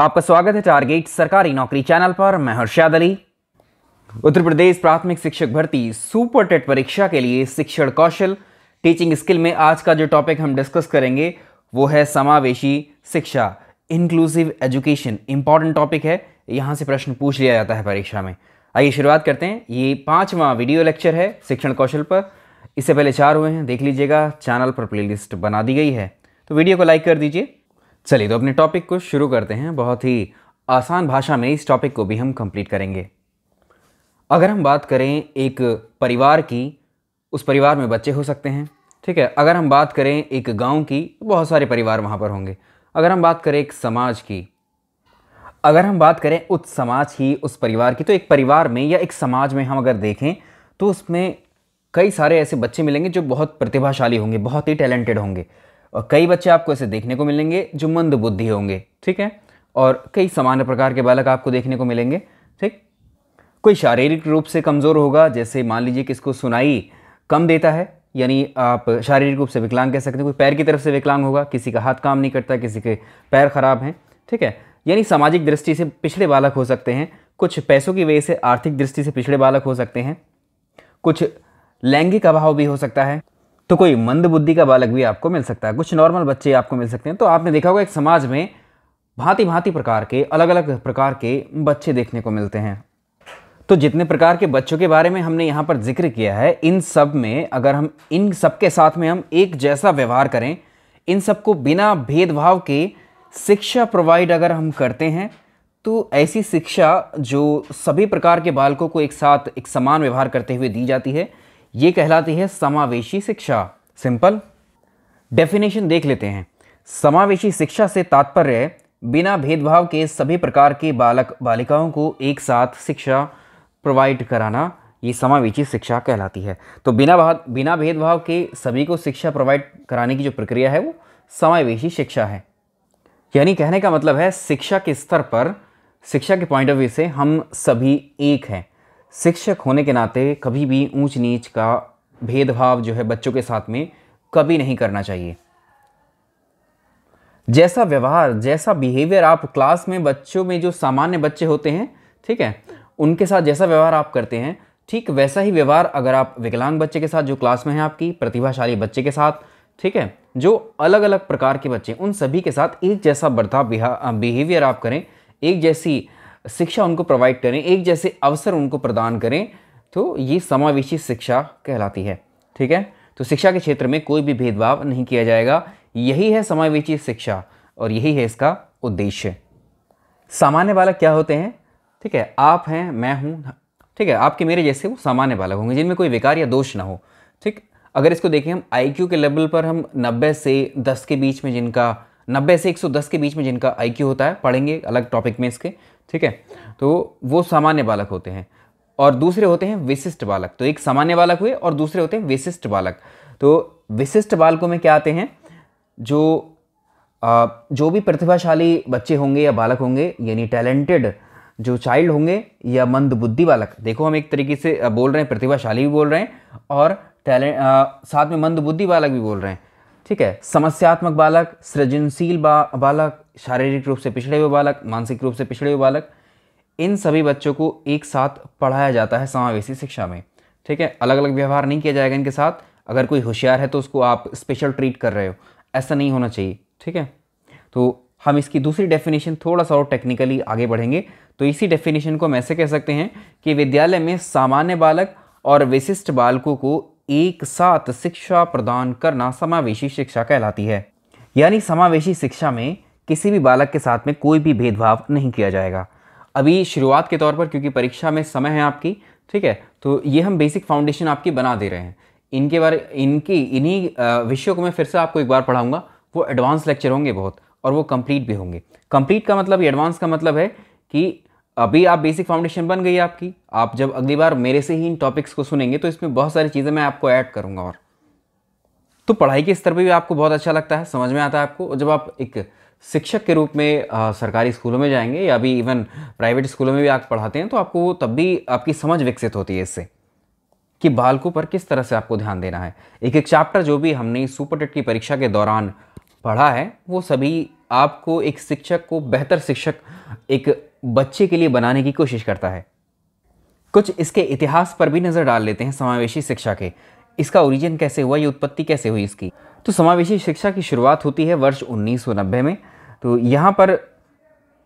आपका स्वागत है टारगेट सरकारी नौकरी चैनल पर। मैं हर्षाद अली उत्तर प्रदेश प्राथमिक शिक्षक भर्ती सुपर टेट परीक्षा के लिए शिक्षण कौशल टीचिंग स्किल में आज का जो टॉपिक हम डिस्कस करेंगे, वो है समावेशी शिक्षा। इंक्लूसिव एजुकेशन इंपॉर्टेंट टॉपिक है। यहाँ से प्रश्न पूछ लिया जाता है परीक्षा में। आइए शुरुआत करते हैं। ये पांचवा वीडियो लेक्चर है शिक्षण कौशल पर। इससे पहले चार हुए हैं, देख लीजिएगा। चैनल पर प्लेलिस्ट बना दी गई है। तो वीडियो को लाइक कर दीजिए। चलिए तो अपने टॉपिक को शुरू करते हैं। बहुत ही आसान भाषा में इस टॉपिक को भी हम कंप्लीट करेंगे। अगर हम बात करें एक परिवार की, उस परिवार में बच्चे हो सकते हैं, ठीक है? अगर हम बात करें एक गाँव की तो बहुत सारे परिवार वहाँ पर होंगे। अगर हम बात करें एक समाज की, अगर हम बात करें उस समाज की उस परिवार की तो एक परिवार में या एक समाज में हम अगर देखें तो उसमें कई सारे ऐसे बच्चे मिलेंगे जो बहुत प्रतिभाशाली होंगे, बहुत ही टैलेंटेड होंगे। और कई बच्चे आपको ऐसे देखने को मिलेंगे जो मंद बुद्धि होंगे, ठीक है? और कई सामान्य प्रकार के बालक आपको देखने को मिलेंगे, ठीक? कोई शारीरिक रूप से कमज़ोर होगा, जैसे मान लीजिए कि इसको सुनाई कम देता है, यानी आप शारीरिक रूप से विकलांग कह सकते हैं, कोई पैर की तरफ़ से विकलांग होगा, किसी का हाथ काम नहीं करता, किसी के पैर खराब हैं, ठीक है? यानी सामाजिक दृष्टि से पिछड़े बालक हो सकते हैं, कुछ पैसों की वजह से आर्थिक दृष्टि से पिछड़े बालक हो सकते हैं, कुछ लैंगिक अभाव भी हो सकता है तो कोई मंद बुद्धि का बालक भी आपको मिल सकता है। कुछ नॉर्मल बच्चे आपको मिल सकते हैं। तो आपने देखा होगा, एक समाज में भांति भांति प्रकार के अलग अलग प्रकार के बच्चे देखने को मिलते हैं। तो जितने प्रकार के बच्चों के बारे में हमने यहाँ पर ज़िक्र किया है, इन सब में अगर हम, इन सब के साथ में हम एक जैसा व्यवहार करें, इन सबको बिना भेदभाव के शिक्षा प्रोवाइड अगर हम करते हैं तो ऐसी शिक्षा जो सभी प्रकार के बालकों को एक साथ, एक समान व्यवहार करते हुए दी जाती है ये कहलाती है समावेशी शिक्षा। सिंपल। डेफिनेशन देख लेते हैं। समावेशी शिक्षा से तात्पर्य बिना भेदभाव के सभी प्रकार के बालक, बालिकाओं को एक साथ शिक्षा प्रोवाइड कराना, ये समावेशी शिक्षा कहलाती है। तो बिना बिना भेदभाव के सभी को शिक्षा प्रोवाइड कराने की जो प्रक्रिया है, वो समावेशी शिक्षा है। यानी कहने का मतलब है, शिक्षा के स्तर पर, शिक्षा के पॉइंट ऑफ़ व्यू से हम सभी एक हैं। शिक्षक होने के नाते कभी भी ऊंच नीच का भेदभाव जो है बच्चों के साथ में कभी नहीं करना चाहिए। जैसा व्यवहार, जैसा बिहेवियर आप क्लास में बच्चों में जो सामान्य बच्चे होते हैं, ठीक है? उनके साथ जैसा व्यवहार आप करते हैं, ठीक वैसा ही व्यवहार अगर आप विकलांग बच्चे के साथ, जो क्लास में हैं आपकी, प्रतिभाशाली बच्चे के साथ, ठीक है? जो अलग अलग प्रकार के बच्चे, उन सभी के साथ एक जैसा बर्ताव बिहेवियर आप करें, एक जैसी शिक्षा उनको प्रोवाइड करें, एक जैसे अवसर उनको प्रदान करें तो ये समावेशी शिक्षा कहलाती है, ठीक है? तो शिक्षा के क्षेत्र में कोई भी भेदभाव नहीं किया जाएगा, यही है समावेशी शिक्षा और यही है इसका उद्देश्य। सामान्य बालक क्या होते हैं? ठीक है, आप हैं, मैं हूँ, ठीक है, आपके मेरे जैसे वो सामान्य बालक होंगे, जिनमें कोई विकार या दोष ना हो, ठीक? अगर इसको देखें, हम आईक्यू के लेवल पर हम 90 से 10 के बीच में जिनका 90 से 110 के बीच में जिनका आईक्यू होता है पढ़ेंगे अलग टॉपिक में इसके ठीक है? तो वो सामान्य बालक होते हैं और दूसरे होते हैं विशिष्ट बालक। तो एक सामान्य बालक हुए और दूसरे होते हैं विशिष्ट बालक। तो विशिष्ट बालकों में क्या आते हैं? जो आ, जो भी प्रतिभाशाली बच्चे होंगे या बालक होंगे यानी टैलेंटेड जो चाइल्ड होंगे या मंद बुद्धि बालक। देखो हम एक तरीके से बोल रहे हैं प्रतिभाशाली भी बोल रहे हैं और टैलेंट साथ में मंद बुद्धि बालक भी बोल रहे हैं। ठीक है समस्यात्मक बालक सृजनशील बा, बालक शारीरिक रूप से पिछड़े हुए बालक मानसिक रूप से पिछड़े हुए बालक इन सभी बच्चों को एक साथ पढ़ाया जाता है समावेशी शिक्षा में। ठीक है अलग अलग व्यवहार नहीं किया जाएगा इनके साथ। अगर कोई होशियार है तो उसको आप स्पेशल ट्रीट कर रहे हो। ऐसा नहीं होना चाहिए ठीक है? तो हम इसकी दूसरी डेफिनेशन थोड़ा सा और टेक्निकली आगे बढ़ेंगे। तो इसी डेफिनेशन को हम ऐसे कह सकते हैं कि विद्यालय में सामान्य बालक और विशिष्ट बालकों को एक साथ शिक्षा प्रदान करना समावेशी शिक्षा कहलाती है। यानी समावेशी शिक्षा में किसी भी बालक के साथ में कोई भी भेदभाव नहीं किया जाएगा। अभी शुरुआत के तौर पर, क्योंकि परीक्षा में समय है आपकी, ठीक है तो ये हम बेसिक फाउंडेशन आपकी बना दे रहे हैं। इनके बारे, इनकी, इन्हीं विषयों को मैं फिर से आपको एक बार पढ़ाऊँगा। वो एडवांस लेक्चर होंगे बहुत, और वो कंप्लीट भी होंगे। कंप्लीट का मतलब एडवांस का मतलब है कि अभी आप बेसिक फाउंडेशन बन गई आपकी। आप जब अगली बार मेरे से ही इन टॉपिक्स को सुनेंगे तो इसमें बहुत सारी चीज़ें मैं आपको ऐड करूँगा और। तो पढ़ाई के स्तर पर भी आपको बहुत अच्छा लगता है समझ में आता है आपको। जब आप एक शिक्षक के रूप में आ, सरकारी स्कूलों में जाएँगे या अभी इवन प्राइवेट स्कूलों में भी आप पढ़ाते हैं तो आपको तब भी आपकी समझ विकसित होती है इससे कि बालकों पर किस तरह से आपको ध्यान देना है। एक एक चैप्टर जो भी हमने सुपर टेट की परीक्षा के दौरान पढ़ा है वो सभी आपको एक शिक्षक को बेहतर शिक्षक एक बच्चे के लिए बनाने की कोशिश करता है। कुछ इसके इतिहास पर भी नज़र डाल लेते हैं समावेशी शिक्षा के। इसका ओरिजिन कैसे हुआ, ये उत्पत्ति कैसे हुई इसकी? तो समावेशी शिक्षा की शुरुआत होती है वर्ष 1990 में। तो यहाँ पर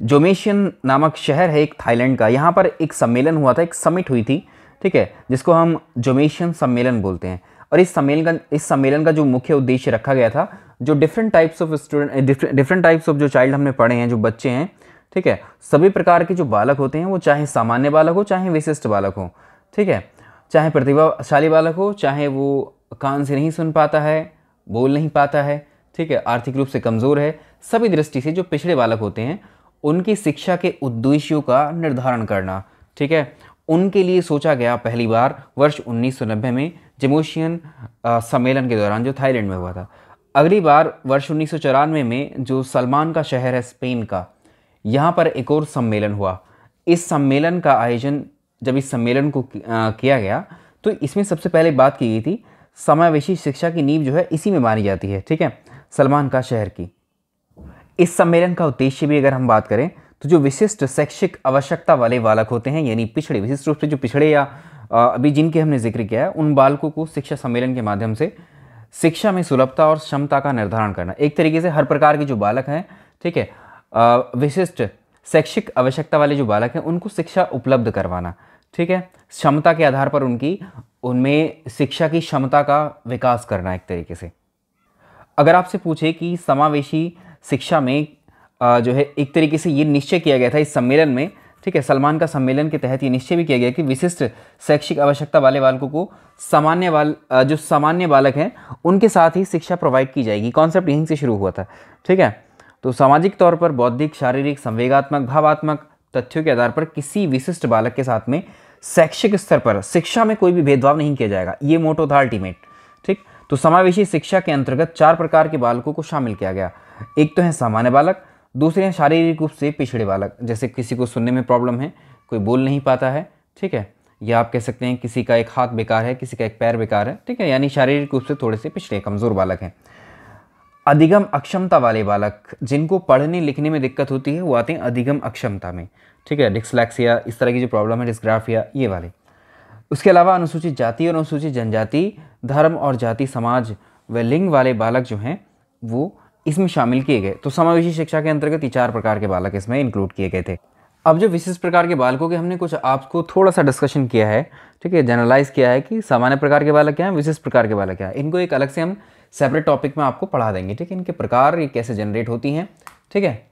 जोमेशियन नामक शहर है एक थाईलैंड का। यहाँ पर एक सम्मेलन हुआ था, एक समिट हुई थी, ठीक है, जिसको हम जोमेशियन सम्मेलन बोलते हैं। और इस सम्मेलन का, इस सम्मेलन का जो मुख्य उद्देश्य रखा गया था, जो different types of student different types of जो चाइल्ड हमने पढ़े हैं, जो बच्चे हैं ठीक है? सभी प्रकार के जो बालक होते हैं, वो चाहे सामान्य बालक हो, चाहे विशिष्ट बालक हो, ठीक है? चाहे प्रतिभाशाली बालक हो, चाहे वो कान से नहीं सुन पाता है, बोल नहीं पाता है, ठीक है? आर्थिक रूप से कमज़ोर है, सभी दृष्टि से जो पिछड़े बालक होते हैं, उनकी शिक्षा के उद्देश्यों का निर्धारण करना, ठीक है? उनके लिए सोचा गया पहली बार वर्ष 1990 में जिमोशियन सम्मेलन के दौरान जो थाईलैंड में हुआ था। अगली बार वर्ष उन्नीस सौ चौरानवे में जो सलमान का शहर है स्पेन का यहाँ पर एक और सम्मेलन हुआ। इस सम्मेलन का आयोजन जब इस सम्मेलन को किया गया तो इसमें सबसे पहले बात की गई थी, समावेशी शिक्षा की नींव जो है इसी में मानी जाती है, ठीक है? सलमान का शहर की। इस सम्मेलन का उद्देश्य भी अगर हम बात करें तो जो विशिष्ट शैक्षिक आवश्यकता वाले बालक होते हैं, यानी पिछड़े, विशिष्ट रूप से जो पिछड़े या अभी जिनके हमने ज़िक्र किया है, उन बालकों को शिक्षा सम्मेलन के माध्यम से शिक्षा में सुलभता और क्षमता का निर्धारण करना। एक तरीके से हर प्रकार के जो बालक हैं, ठीक है विशिष्ट शैक्षिक आवश्यकता वाले जो बालक हैं, उनको शिक्षा उपलब्ध करवाना, ठीक है? क्षमता के आधार पर उनकी, उनमें शिक्षा की क्षमता का विकास करना एक तरीके से। अगर आपसे पूछे कि समावेशी शिक्षा में जो है, एक तरीके से ये निश्चय किया गया था इस सम्मेलन में, ठीक है, सलमान का सम्मेलन के तहत ये निश्चय भी किया गया कि विशिष्ट शैक्षिक आवश्यकता वाले बालकों को सामान्य बाल जो सामान्य बालक हैं, उनके साथ ही शिक्षा प्रोवाइड की जाएगी। कॉन्सेप्ट यहीं से शुरू हुआ था, ठीक है? तो सामाजिक तौर पर बौद्धिक, शारीरिक, संवेगात्मक, भावात्मक तथ्यों के आधार पर किसी विशिष्ट बालक के साथ में शैक्षिक स्तर पर शिक्षा में कोई भी भेदभाव नहीं किया जाएगा। ये मोटो था अल्टीमेट, ठीक? तो समावेशी शिक्षा के अंतर्गत चार प्रकार के बालकों को शामिल किया गया। एक तो है सामान्य बालक, दूसरे हैं शारीरिक रूप से पिछड़े बालक। जैसे किसी को सुनने में प्रॉब्लम है, कोई बोल नहीं पाता है, ठीक है? या आप कह सकते हैं किसी का एक हाथ बेकार है, किसी का एक पैर बेकार है, ठीक है? यानी शारीरिक रूप से थोड़े से पिछड़े, कमज़ोर बालक हैं। अधिगम अक्षमता वाले बालक जिनको पढ़ने लिखने में दिक्कत होती है, वो आते हैं अधिगम अक्षमता में। ठीक है डिस्लैक्सिया इस तरह की जो प्रॉब्लम है डिस्ग्राफिया ये वाले। उसके अलावा अनुसूचित जाति और अनुसूचित जनजाति, धर्म और जाति, समाज व लिंग वाले बालक जो हैं, वो इसमें शामिल किए गए। तो समावेशी शिक्षा के अंतर्गत ये चार प्रकार के बालक इसमें इंक्लूड किए गए थे। अब जो विशिष्ट प्रकार के बालकों के हमने कुछ आपको थोड़ा सा डिस्कशन किया है, ठीक है जनरलाइज किया है कि सामान्य प्रकार के बालक क्या हैं, विशिष्ट प्रकार के बालक क्या है। इनको एक अलग से हम सेपरेट टॉपिक में आपको पढ़ा देंगे ठीक है? इनके प्रकार ये कैसे जनरेट होती हैं ठीक है?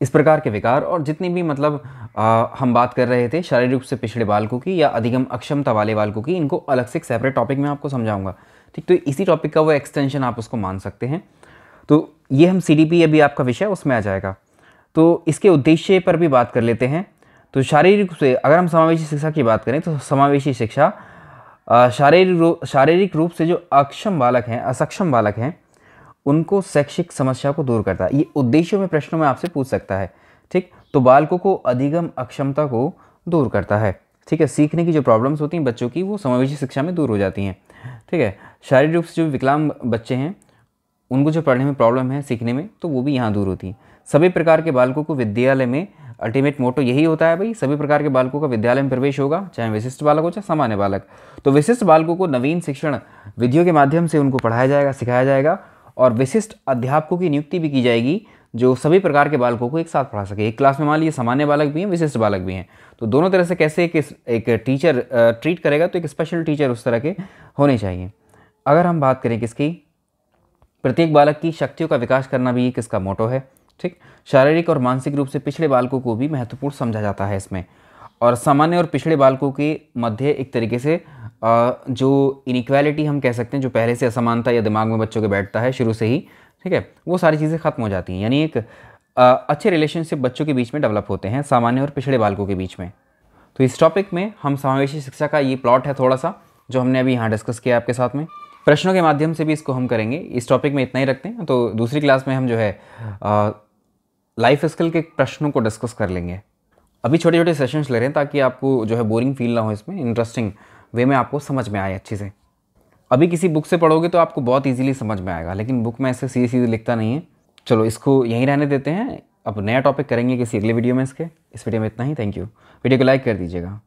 इस प्रकार के विकार और जितनी भी मतलब आ, हम बात कर रहे थे शारीरिक रूप से पिछड़े बालकों की या अधिगम अक्षमता वाले बालकों की इनको अलग से एक सेपरेट टॉपिक में आपको समझाऊँगा ठीक? तो इसी टॉपिक का वो एक्सटेंशन आप उसको मान सकते हैं। तो ये हम सी डी अभी आपका विषय उसमें आ जाएगा। तो इसके उद्देश्य पर भी बात कर लेते हैं। तो शारीरिक रूप से अगर हम समावेशी शिक्षा की बात करें तो समावेशी शिक्षा शारीरिक रूप शारीरिक रूप से जो अक्षम बालक हैं, असक्षम बालक हैं, उनको शैक्षिक समस्या को दूर करता है। ये उद्देश्यों में, प्रश्नों में आपसे पूछ सकता है, ठीक? तो बालकों को अधिगम अक्षमता को दूर करता है, ठीक है? सीखने की जो प्रॉब्लम्स होती हैं बच्चों की, वो समावेशी शिक्षा में दूर हो जाती हैं, ठीक है? शारीरिक रूप से जो विकलांग बच्चे हैं, उनको जो पढ़ने में प्रॉब्लम है, सीखने में तो वो भी यहाँ दूर होती है। सभी प्रकार के बालकों को विद्यालय में अल्टीमेट मोटो यही होता है भाई, सभी प्रकार के बालकों का विद्यालय में प्रवेश होगा, चाहे विशिष्ट बालक हो चाहे सामान्य बालक। तो विशिष्ट बालकों को नवीन शिक्षण विधियों के माध्यम से उनको पढ़ाया जाएगा, सिखाया जाएगा, और विशिष्ट अध्यापकों की नियुक्ति भी की जाएगी, जो सभी प्रकार के बालकों को एक साथ पढ़ा सके। एक क्लास में मान लीजिए सामान्य बालक भी हैं, विशिष्ट बालक भी हैं। तो दोनों तरह से कैसे एक एक टीचर ट्रीट करेगा तो एक स्पेशल टीचर उस तरह के होने चाहिए। अगर हम बात करें किसकी, प्रत्येक बालक की शक्तियों का विकास करना भी किसका मोटो है ठीक? शारीरिक और मानसिक रूप से पिछड़े बालकों को भी महत्वपूर्ण समझा जाता है इसमें। और सामान्य और पिछड़े बालकों के मध्य एक तरीके से जो इनक्वालिटी हम कह सकते हैं, जो पहले से असमानता या दिमाग में बच्चों के बैठता है शुरू से ही, ठीक है? वो सारी चीज़ें खत्म हो जाती हैं। यानी एक अच्छे रिलेशनशिप बच्चों के बीच में डेवलप होते हैं, सामान्य और पिछड़े बालकों के बीच में। तो इस टॉपिक में हम समावेशी शिक्षा का ये प्लॉट है थोड़ा सा, जो हमने अभी यहाँ डिस्कस किया आपके साथ में। प्रश्नों के माध्यम से भी इसको हम करेंगे। इस टॉपिक में इतना ही रखते हैं तो दूसरी क्लास में हम जो है लाइफ स्किल के प्रश्नों को डिस्कस कर लेंगे। अभी छोटे छोटे सेशंस ले रहे हैं ताकि आपको जो है बोरिंग फील ना हो इसमें इंटरेस्टिंग वे में आपको समझ में आए अच्छे से। अभी किसी बुक से पढ़ोगे तो आपको बहुत ईजिली समझ में आएगा, लेकिन बुक में ऐसे सीधे सीधे लिखता नहीं है। चलो, इसको यहीं रहने देते हैं। अब नया टॉपिक करेंगे किसी अगले वीडियो में इसके। इस वीडियो में इतना ही। थैंक यू वीडियो को लाइक कर दीजिएगा।